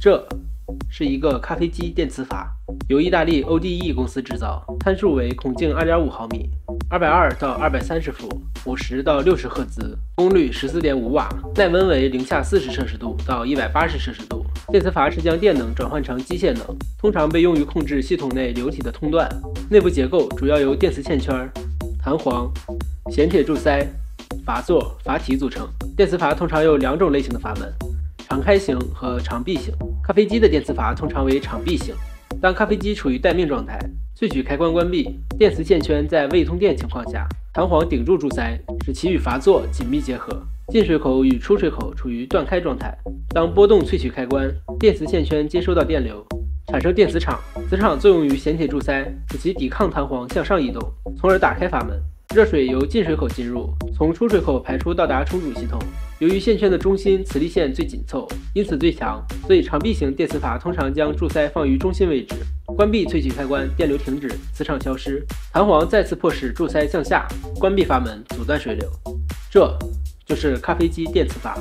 这是一个咖啡机电磁阀，由意大利 ODE 公司制造，参数为孔径2.5毫米，220到230伏，50到60赫兹，功率14.5瓦，耐温为零下40摄氏度到180摄氏度。电磁阀是将电能转换成机械能，通常被用于控制系统内流体的通断。内部结构主要由电磁线圈、弹簧、衔铁柱塞、阀座、阀体组成。电磁阀通常有两种类型的阀门。常开型和常闭型咖啡机的电磁阀通常为常闭型。当咖啡机处于待命状态，萃取开关关闭，电磁线圈在未通电情况下，弹簧顶住柱塞，使其与阀座紧密结合，进水口与出水口处于断开状态。当波动萃取开关，电磁线圈接收到电流，产生电磁场，磁场作用于衔铁柱塞，使其抵抗弹簧向上移动，从而打开阀门。热水由进水口进入，从出水口排出到达冲煮系统。由于线圈的中心磁力线最紧凑，因此最强，所以长臂型电磁阀通常将柱塞放于中心位置。关闭萃取开关，电流停止，磁场消失，弹簧再次迫使柱塞向下，关闭阀门，阻断水流。这就是咖啡机电磁阀。